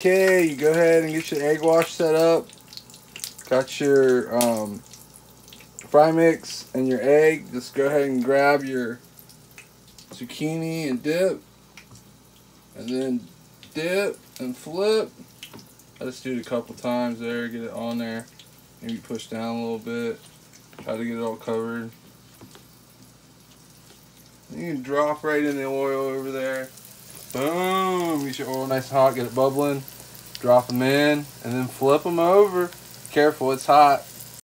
Okay, you go ahead and get your egg wash set up. Got your um, fry mix and your egg. Just go ahead and grab your zucchini and dip. And then dip and flip. I just do it a couple times there, get it on there. Maybe push down a little bit. Try to get it all covered. You can drop right in the oil over there. Boom! Get your oil nice and hot, get it bubbling. Drop them in, and then flip them over. Careful, it's hot.